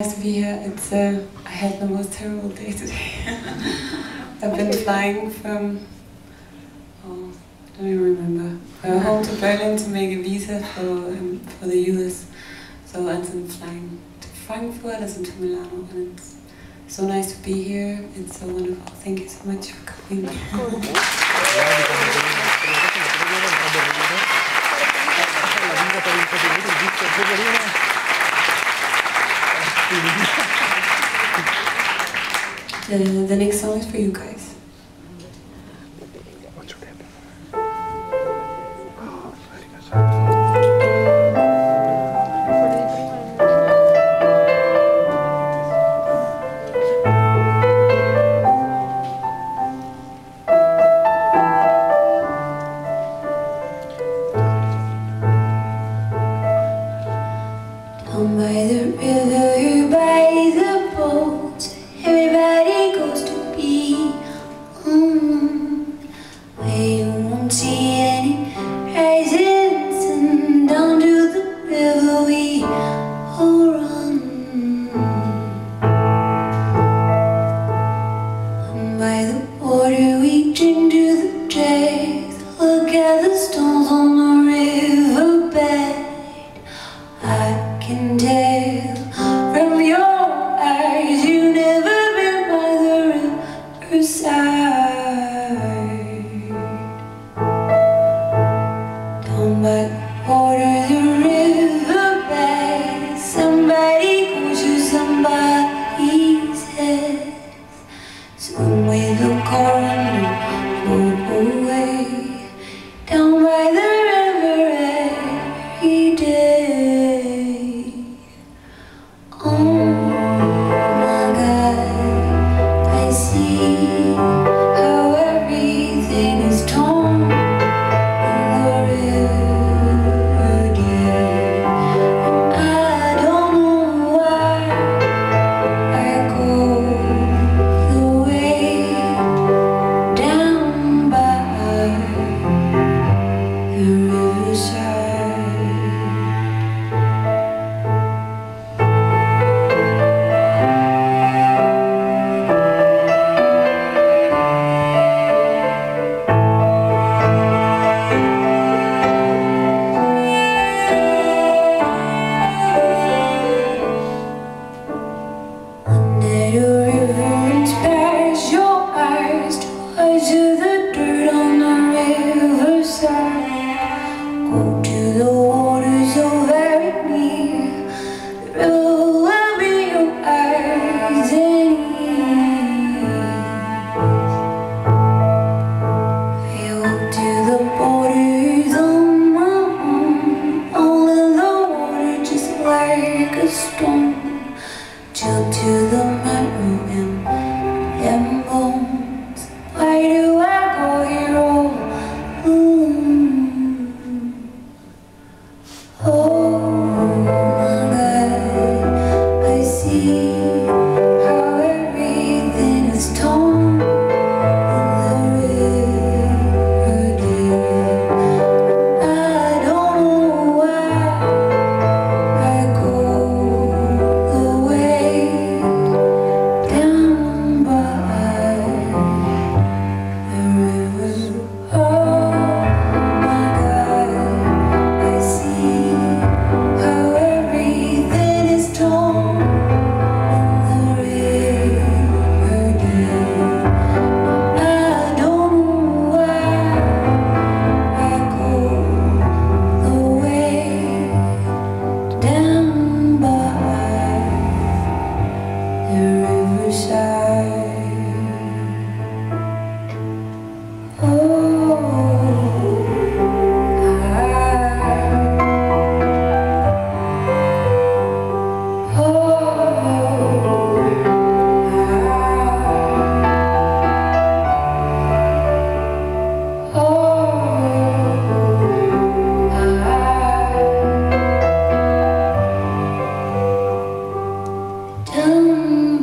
Nice to be here. It's, uh, I had the most terrible day today. I've been flying from, oh, I don't even remember, uh, home to Berlin to make a visa for, um, for the US. So I'm up flying to Frankfurt and to Milano and it's so nice to be here. It's so wonderful. Thank you so much for coming. Cool. the next song is for you guys.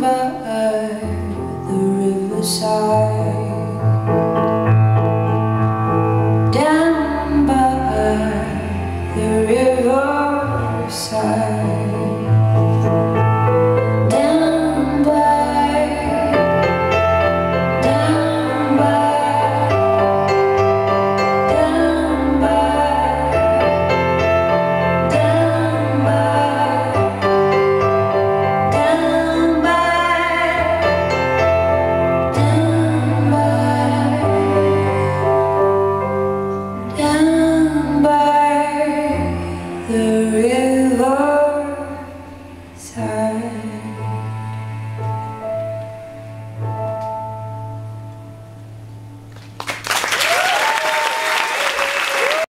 by the riverside.